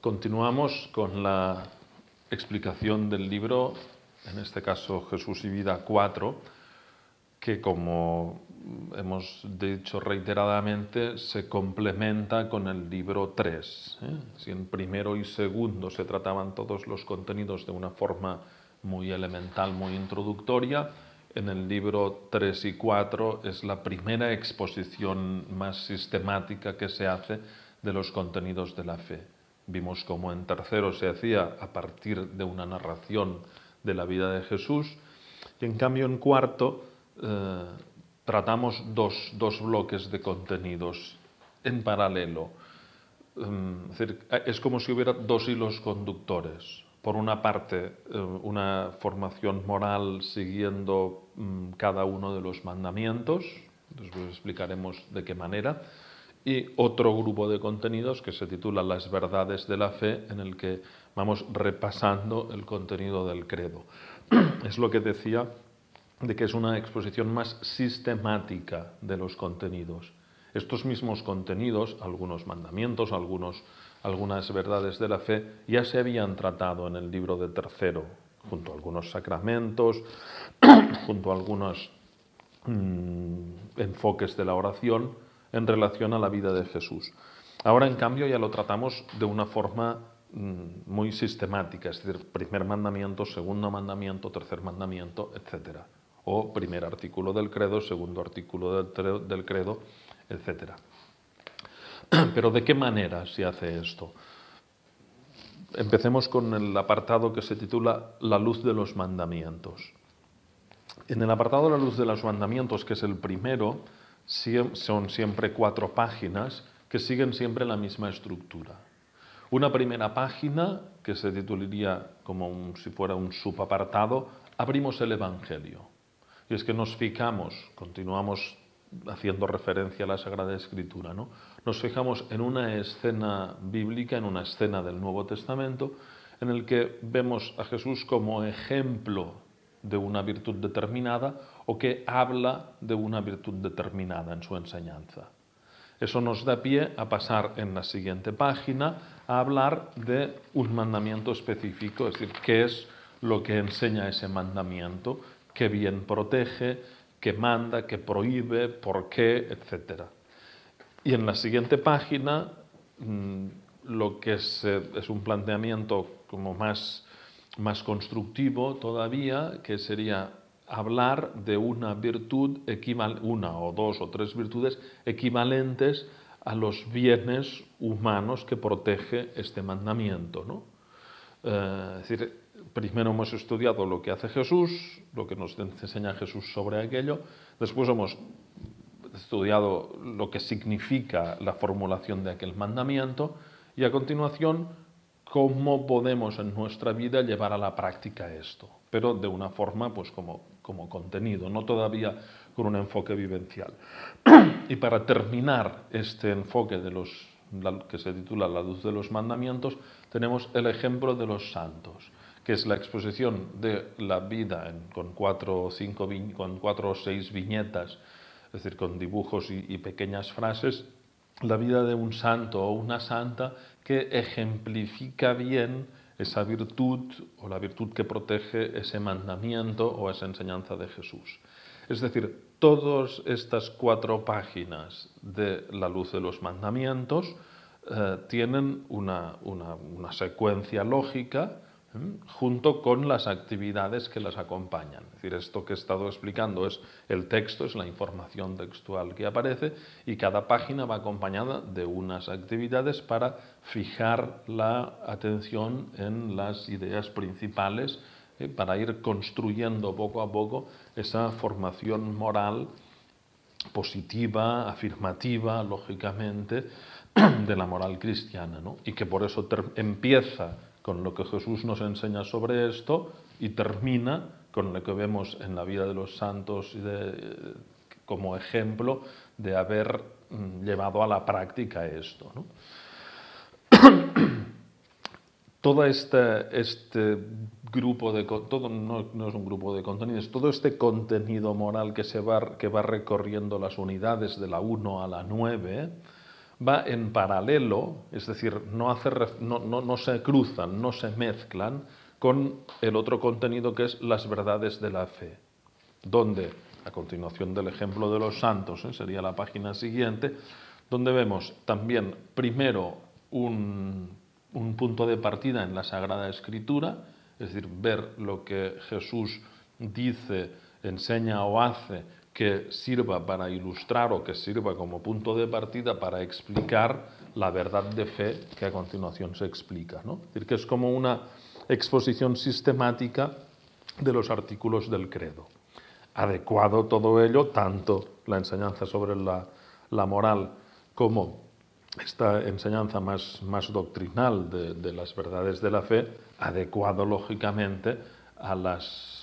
Continuamos con la explicación del libro, en este caso Jesús y Vida 4, que como hemos dicho reiteradamente se complementa con el libro 3. ¿eh? Si en primero y segundo se trataban todos los contenidos de una forma muy elemental, muy introductoria, en el libro 3 y 4 es la primera exposición más sistemática que se hace de los contenidos de la fe. Vimos cómo en tercero se hacía a partir de una narración de la vida de Jesús y en cambio en cuarto eh, tratamos dos, bloques de contenidos en paralelo. Mm, es, como si hubiera dos hilos conductores. Por una parte, eh, una formación moral siguiendo mm, cada uno de los mandamientos, después explicaremos de qué manera, y otro grupo de contenidos que se titula Las verdades de la fe, en el que vamos repasando el contenido del credo. Es lo que decía de que es una exposición más sistemática de los contenidos. Estos mismos contenidos, algunos mandamientos, algunos, algunas verdades de la fe, ya se habían tratado en el libro de tercero, junto a algunos sacramentos, junto a algunos mm, enfoques de la oración, en relación a la vida de Jesús. Ahora, en cambio, ya lo tratamos de una forma mm, muy sistemática, es decir, primer mandamiento, segundo mandamiento, tercer mandamiento, etc. O primer artículo del credo, segundo artículo del credo, etc. Pero ¿de qué manera se hace esto? Empecemos con el apartado que se titula La luz de los mandamientos. En el apartado de la luz de los mandamientos, que es el primero, son siempre cuatro páginas que siguen siempre la misma estructura. Una primera página, que se titularía como si fuera un subapartado, abrimos el Evangelio. Y es que nos fijamos, continuamos haciendo referencia a la Sagrada Escritura, ¿no? Nos fijamos en una escena bíblica, en una escena del Nuevo Testamento, en el que vemos a Jesús como ejemplo de una virtud determinada o que habla de una virtud determinada en su enseñanza. Eso nos da pie a pasar en la siguiente página a hablar de un mandamiento específico, es decir, qué es lo que enseña ese mandamiento, qué bien protege, qué manda, qué prohíbe, por qué, etc. Y en la siguiente página, mm, lo que es, es un planteamiento como más más constructivo todavía, que sería hablar de una virtud, una o dos o tres virtudes equivalentes a los bienes humanos que protege este mandamiento. ¿no? Eh, es decir, primero hemos estudiado lo que hace Jesús, lo que nos enseña Jesús sobre aquello, después hemos estudiado lo que significa la formulación de aquel mandamiento y a continuación cómo podemos en nuestra vida llevar a la práctica esto, pero de una forma pues como, como contenido, no todavía con un enfoque vivencial. y para terminar este enfoque de los, que se titula La luz de los mandamientos, tenemos el ejemplo de los santos, que es la exposición de la vida con, cuatro o cinco, con cuatro o seis viñetas, es decir, con dibujos y pequeñas frases, la vida de un santo o una santa que ejemplifica bien esa virtud o la virtud que protege ese mandamiento o esa enseñanza de Jesús. Es decir, todas estas cuatro páginas de la luz de los mandamientos eh, tienen una, una secuencia lógica junto con las actividades que las acompañan. Es decir, esto que he estado explicando es el texto, es la información textual que aparece y cada página va acompañada de unas actividades para fijar la atención en las ideas principales, ¿eh? para ir construyendo poco a poco esa formación moral positiva, afirmativa, lógicamente, de la moral cristiana, y que por eso empieza con lo que Jesús nos enseña sobre esto y termina con lo que vemos en la vida de los santos como ejemplo de haber mm, llevado a la práctica esto. todo este, este, grupo de todo no, es un grupo de contenidos, todo este contenido moral que se va que va recorriendo las unidades de la 1 a la 9 va en paralelo, es decir, no, se cruzan, no se mezclan con el otro contenido que es las verdades de la fe, donde, a continuación del ejemplo de los santos, ¿eh? sería la página siguiente, donde vemos también primero un, un punto de partida en la Sagrada Escritura, es decir, ver lo que Jesús dice, enseña o hace que sirva para ilustrar o que sirva como punto de partida para explicar la verdad de fe que a continuación se explica. ¿no? Es decir, que es como una exposición sistemática de los artículos del credo. Adecuado todo ello, tanto la enseñanza sobre la, la moral como esta enseñanza más, más doctrinal de, de, las verdades de la fe, adecuado lógicamente a, las,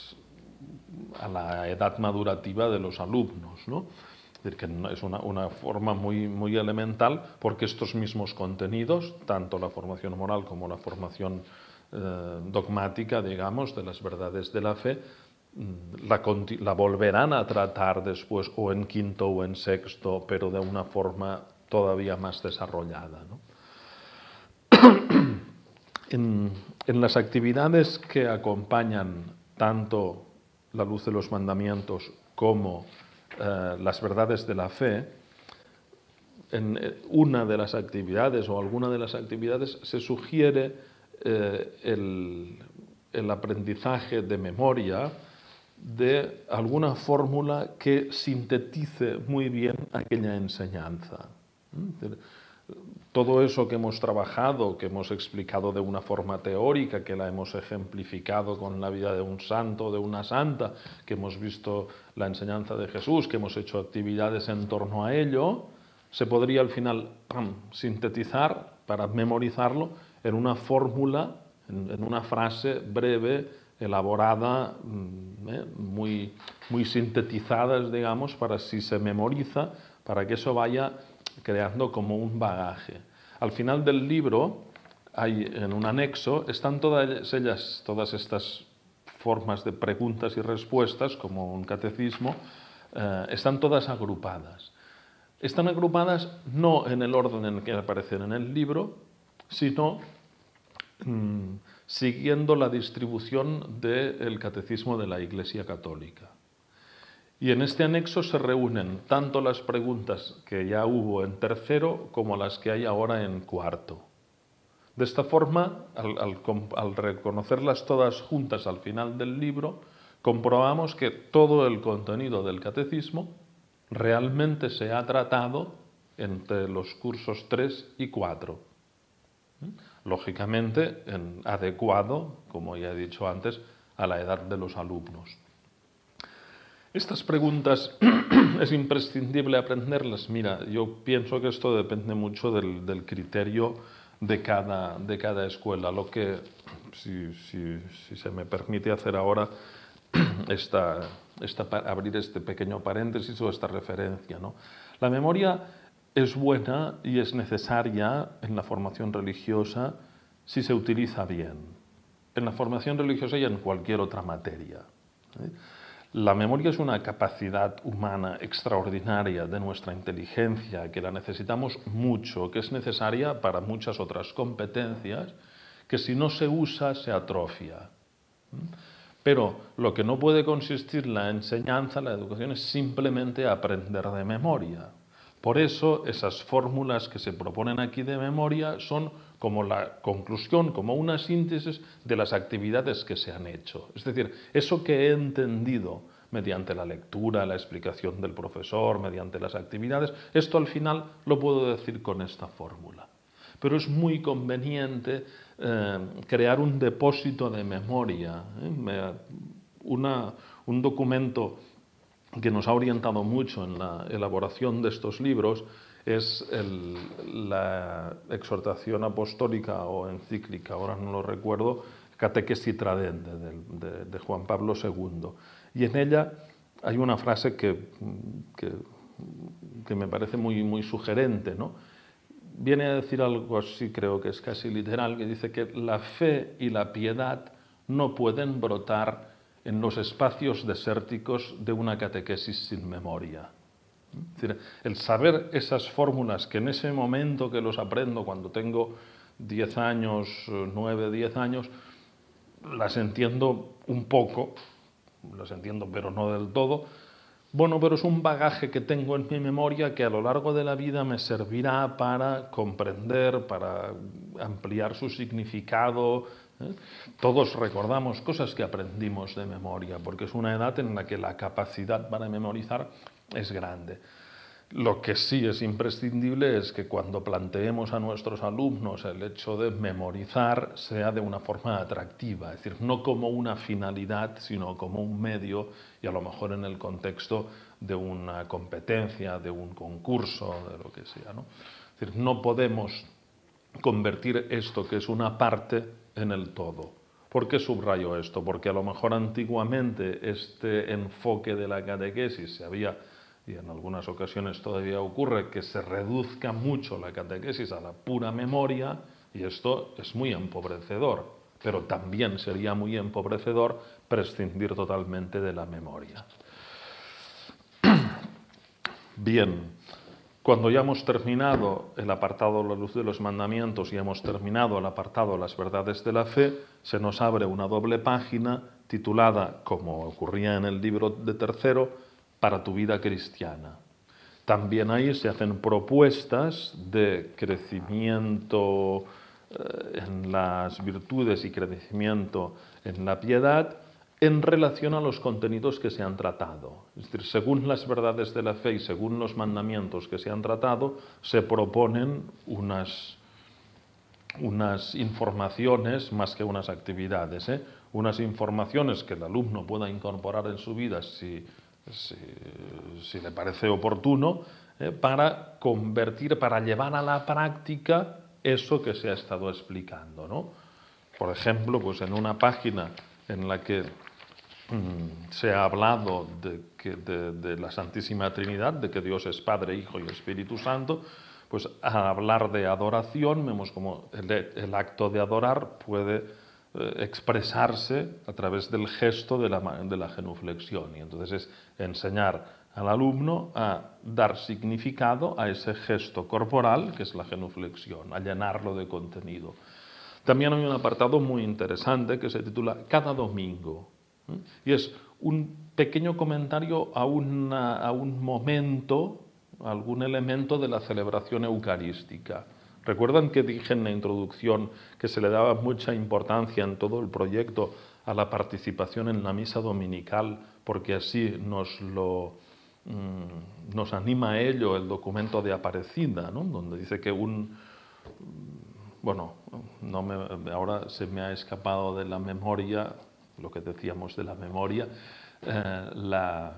a la edad madurativa de los alumnos. ¿no? Es, decir, que es una, forma muy, muy elemental porque estos mismos contenidos, tanto la formación moral como la formación eh, dogmática, digamos, de las verdades de la fe, mm, la, la volverán a tratar después o en quinto o en sexto, pero de una forma todavía más desarrollada. en, las actividades que acompañan tanto la luz de los mandamientos como eh, las verdades de la fe, en eh, una de las actividades o alguna de las actividades se sugiere eh, el, el aprendizaje de memoria de alguna fórmula que sintetice muy bien aquella enseñanza. Todo eso que hemos trabajado, que hemos explicado de una forma teórica, que la hemos ejemplificado con la vida de un santo, de una santa, que hemos visto la enseñanza de Jesús, que hemos hecho actividades en torno a ello, se podría al final sintetizar para memorizarlo en una fórmula, en, una frase breve, elaborada, mm, ¿eh? muy, muy sintetizada, digamos, para si se memoriza, para que eso vaya creando como un bagaje. Al final del libro, hay, en un anexo, están todas ellas, todas estas formas de preguntas y respuestas, como un catecismo, eh, están todas agrupadas. Están agrupadas no en el orden en que aparecen en el libro, sino mm, siguiendo la distribución del catecismo de la Iglesia Católica. Y en este anexo se reúnen tanto las preguntas que ya hubo en tercero como las que hay ahora en cuarto. De esta forma, al, reconocerlas todas juntas al final del libro, comprobamos que todo el contenido del catecismo realmente se ha tratado entre los cursos 3 y 4. Lógicamente, en adecuado, como ya he dicho antes, a la edad de los alumnos. Estas preguntas es imprescindible aprenderlas. Mira, yo pienso que esto depende mucho del, criterio de cada, de cada, escuela. Lo que, si, se me permite hacer ahora, esta, abrir este pequeño paréntesis o esta referencia. ¿no? La memoria es buena y es necesaria en la formación religiosa si se utiliza bien. En la formación religiosa y en cualquier otra materia. ¿eh? La memoria es una capacidad humana extraordinaria de nuestra inteligencia, que la necesitamos mucho, que es necesaria para muchas otras competencias, que si no se usa se atrofia. Pero lo que no puede consistir la enseñanza, la educación, es simplemente aprender de memoria. Por eso esas fórmulas que se proponen aquí de memoria son como la conclusión, como una síntesis de las actividades que se han hecho. Es decir, eso que he entendido mediante la lectura, la explicación del profesor, mediante las actividades, esto al final lo puedo decir con esta fórmula. Pero es muy conveniente eh, crear un depósito de memoria, ¿eh? un documento que nos ha orientado mucho en la elaboración de estos libros es la exhortación apostólica o encíclica, ahora no lo recuerdo, Catequesis Tradende de, Juan Pablo II. Y en ella hay una frase que, que, me parece muy, muy sugerente, ¿no? Viene a decir algo así, creo que es casi literal, que dice que la fe y la piedad no pueden brotar en los espacios desérticos de una catequesis sin memoria. El saber esas fórmulas que en ese momento que los aprendo, cuando tengo 10 años, 9, 10 años, las entiendo un poco, las entiendo pero no del todo, bueno, pero es un bagaje que tengo en mi memoria que a lo largo de la vida me servirá para comprender, para ampliar su significado. ¿eh? Todos recordamos cosas que aprendimos de memoria, porque es una edad en la que la capacidad para memorizar es grande. Lo que sí es imprescindible es que cuando planteemos a nuestros alumnos el hecho de memorizar sea de una forma atractiva, es decir, no como una finalidad, sino como un medio y a lo mejor en el contexto de una competencia, de un concurso, de lo que sea. ¿no? Es decir, no podemos convertir esto que es una parte en el todo. ¿Por qué subrayo esto? Porque a lo mejor antiguamente este enfoque de la catequesis se había y en algunas ocasiones todavía ocurre que se reduzca mucho la catequesis a la pura memoria y esto es muy empobrecedor, pero también sería muy empobrecedor prescindir totalmente de la memoria. Bien, cuando ya hemos terminado el apartado La luz de los mandamientos y hemos terminado el apartado Las verdades de la fe, se nos abre una doble página titulada, como ocurría en el libro de tercero, para tu vida cristiana. También ahí se hacen propuestas de crecimiento eh, en las virtudes y crecimiento en la piedad en relación a los contenidos que se han tratado. Es decir, según las verdades de la fe y según los mandamientos que se han tratado, se proponen unas, unas informaciones más que unas actividades, ¿eh? unas informaciones que el alumno pueda incorporar en su vida si si, le parece oportuno, eh, para convertir, para llevar a la práctica eso que se ha estado explicando. ¿no? Por ejemplo, pues en una página en la que mm, se ha hablado de, la Santísima Trinidad, de que Dios es Padre, Hijo y Espíritu Santo, pues hablar de adoración, vemos como el acto de adorar puede expresarse a través del gesto de la, de la genuflexión. Y entonces es enseñar al alumno a dar significado a ese gesto corporal que es la genuflexión, a llenarlo de contenido. También hay un apartado muy interesante que se titula Cada domingo. ¿eh? Y es un pequeño comentario a, a un momento, algún elemento de la celebración eucarística. ¿Recuerdan que dije en la introducción que se le daba mucha importancia en todo el proyecto a la participación en la misa dominical porque así nos lo mm, nos anima a ello el documento de Aparecida, ¿no? donde dice que un bueno, no me, ahora se me ha escapado de la memoria lo que decíamos de la memoria, eh, la,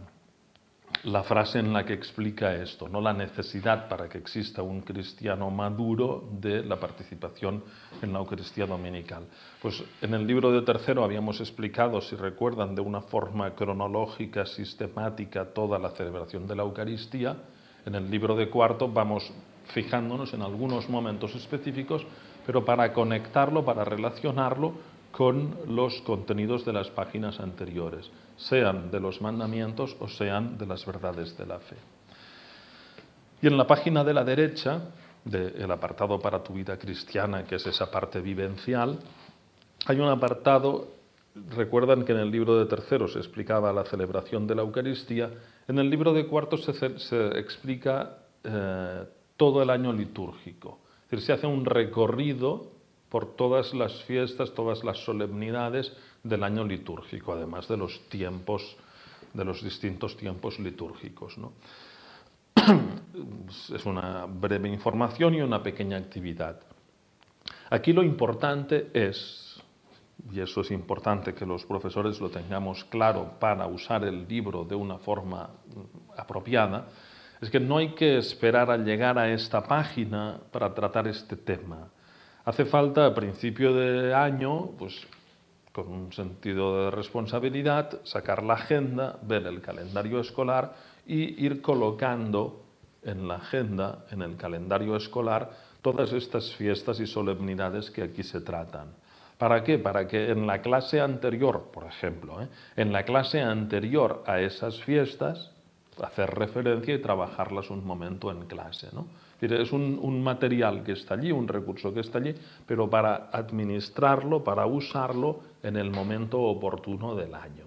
la frase en la que explica esto, no la necesidad para que exista un cristiano maduro de la participación en la Eucaristía dominical. Pues en el libro de tercero habíamos explicado, si recuerdan, de una forma cronológica, sistemática, toda la celebración de la Eucaristía. En el libro de cuarto vamos fijándonos en algunos momentos específicos, pero para conectarlo, para relacionarlo con los contenidos de las páginas anteriores, sean de los mandamientos o sean de las verdades de la fe. Y en la página de la derecha, del apartado para tu vida cristiana, que es esa parte vivencial, hay un apartado, recuerdan que en el libro de tercero se explicaba la celebración de la Eucaristía, en el libro de cuarto se, explica eh, todo el año litúrgico. Es decir, se hace un recorrido por todas las fiestas, todas las solemnidades del año litúrgico, además de los tiempos, de los distintos tiempos litúrgicos. Es una breve información y una pequeña actividad. Aquí lo importante es, y eso es importante que los profesores lo tengamos claro para usar el libro de una forma apropiada, es que no hay que esperar a llegar a esta página para tratar este tema Hace falta a principio de año, pues con un sentido de responsabilidad, sacar la agenda, ver el calendario escolar y ir colocando en la agenda, en el calendario escolar, todas estas fiestas y solemnidades que aquí se tratan. ¿Para qué? Para que en la clase anterior, por ejemplo, ¿eh? en la clase anterior a esas fiestas, hacer referencia y trabajarlas un momento en clase. ¿no? Es un, material que está allí, un recurso que está allí, pero para administrarlo, para usarlo en el momento oportuno del año.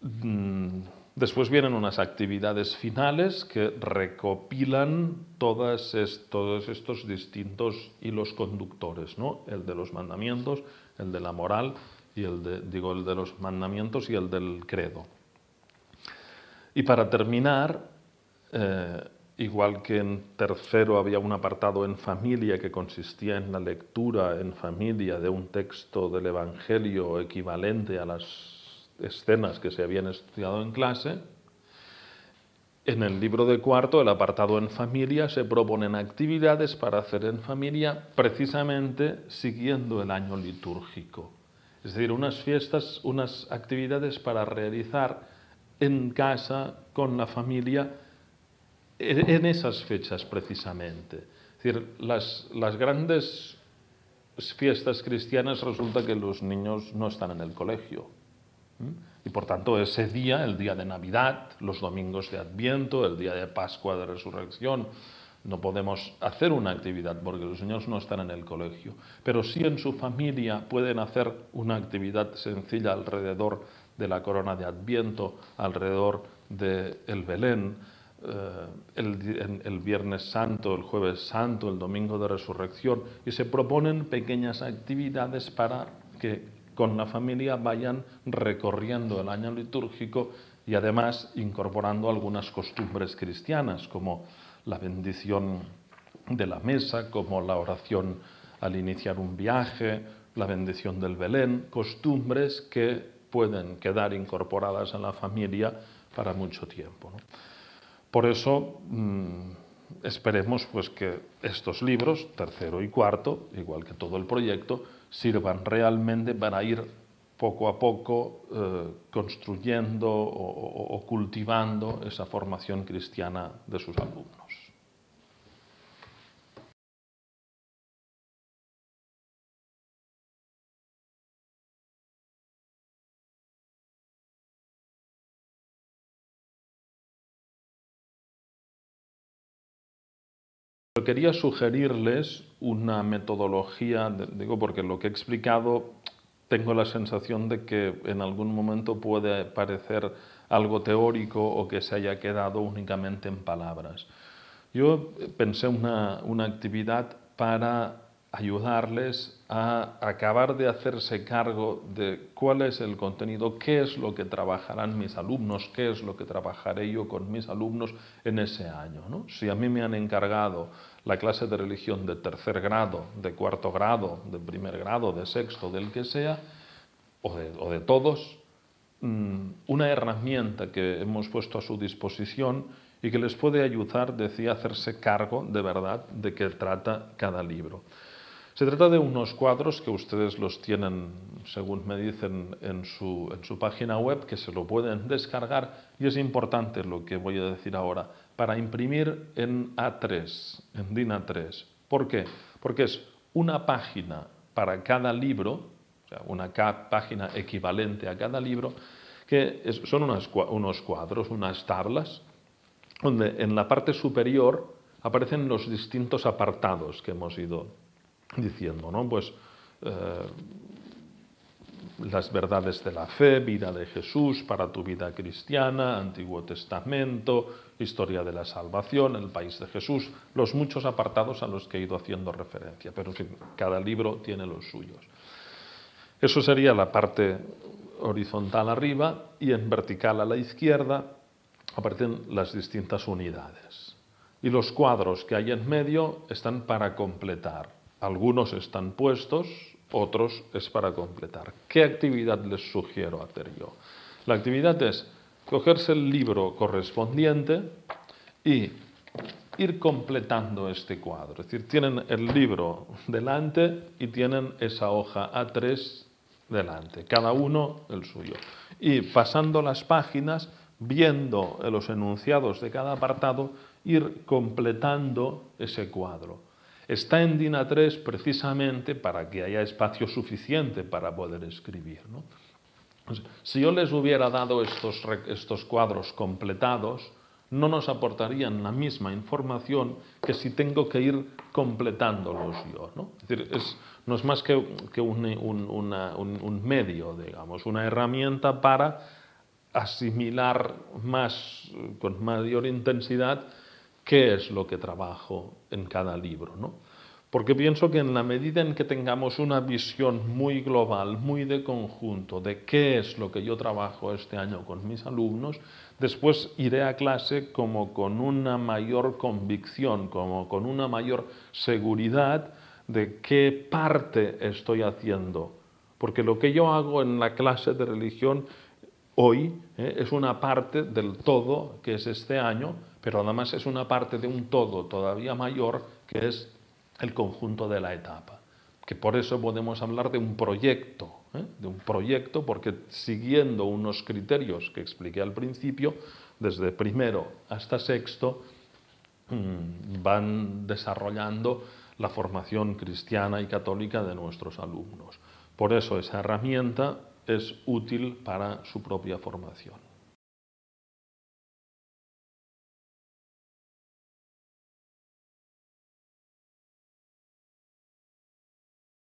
Mm, después vienen unas actividades finales que recopilan todos estos distintos hilos conductores, ¿no? el de los mandamientos, el de la moral y el digo, el de los mandamientos y el del credo. Y para terminar, eh, igual que en tercero había un apartado en familia que consistía en la lectura en familia de un texto del Evangelio equivalente a las escenas que se habían estudiado en clase, en el libro de cuarto, el apartado en familia, se proponen actividades para hacer en familia precisamente siguiendo el año litúrgico. Es decir, unas fiestas, unas actividades para realizar en casa, con la familia, en esas fechas precisamente. Es decir, las, las grandes fiestas cristianas resulta que los niños no están en el colegio y por tanto ese día, el día de Navidad, los domingos de Adviento, el día de Pascua de Resurrección, no podemos hacer una actividad porque los niños no están en el colegio, pero sí en su familia pueden hacer una actividad sencilla alrededor de la corona de Adviento, alrededor del el Belén, eh, el, el, Viernes Santo, el Jueves Santo, el Domingo de Resurrección, y se proponen pequeñas actividades para que con la familia vayan recorriendo el año litúrgico y además incorporando algunas costumbres cristianas, como la bendición de la mesa, como la oración al iniciar un viaje, la bendición del Belén, costumbres que pueden quedar incorporadas en la familia para mucho tiempo. Por eso mm, esperemos pues, que estos libros, tercero y cuarto, igual que todo el proyecto, sirvan realmente para ir poco a poco eh, construyendo o, o cultivando esa formación cristiana de sus alumnos. Quería sugerirles una metodología, digo porque lo que he explicado tengo la sensación de que en algún momento puede parecer algo teórico o que se haya quedado únicamente en palabras. Yo pensé una, una actividad para ayudarles a acabar de hacerse cargo de cuál es el contenido, qué es lo que trabajarán mis alumnos, qué es lo que trabajaré yo con mis alumnos en ese año. ¿no? Si a mí me han encargado la clase de religión de tercer grado, de cuarto grado, de primer grado, de sexto, del que sea, o de, o de todos, mm, una herramienta que hemos puesto a su disposición y que les puede ayudar, decía, a hacerse cargo de verdad de qué trata cada libro. Se trata de unos cuadros que ustedes los tienen, según me dicen, en su, página web, que se lo pueden descargar y es importante lo que voy a decir ahora, para imprimir en A3, en DIN A3. ¿Por qué? Porque es una página para cada libro, o sea, una página equivalente a cada libro, que son unos cuadros, unas tablas, donde en la parte superior aparecen los distintos apartados que hemos ido diciendo, ¿no? Pues eh, las verdades de la fe, vida de Jesús para tu vida cristiana, Antiguo Testamento, historia de la salvación, el país de Jesús, los muchos apartados a los que he ido haciendo referencia, pero en fin, cada libro tiene los suyos. Eso sería la parte horizontal arriba y en vertical a la izquierda aparecen las distintas unidades. Y los cuadros que hay en medio están para completar algunos están puestos, otros es para completar. ¿Qué actividad les sugiero hacer yo? La actividad es cogerse el libro correspondiente y ir completando este cuadro. Es decir, tienen el libro delante y tienen esa hoja A3 delante, cada uno el suyo. Y pasando las páginas, viendo los enunciados de cada apartado, ir completando ese cuadro. Está en DIN A3 precisamente para que haya espacio suficiente para poder escribir. Si yo les hubiera dado estos, cuadros completados, no nos aportarían la misma información que si tengo que ir completándolos yo. ¿no? Es, no es más que, un, un, medio, digamos, una herramienta para asimilar más, con mayor intensidad qué es lo que trabajo en cada libro. ¿no? Porque pienso que en la medida en que tengamos una visión muy global, muy de conjunto, de qué es lo que yo trabajo este año con mis alumnos, después iré a clase como con una mayor convicción, como con una mayor seguridad de qué parte estoy haciendo. Porque lo que yo hago en la clase de religión hoy eh, es una parte del todo que es este año, pero además es una parte de un todo todavía mayor que es el conjunto de la etapa. Que por eso podemos hablar de un proyecto, ¿eh? de un proyecto, porque siguiendo unos criterios que expliqué al principio, desde primero hasta sexto, mm, van desarrollando la formación cristiana y católica de nuestros alumnos. Por eso esa herramienta es útil para su propia formación.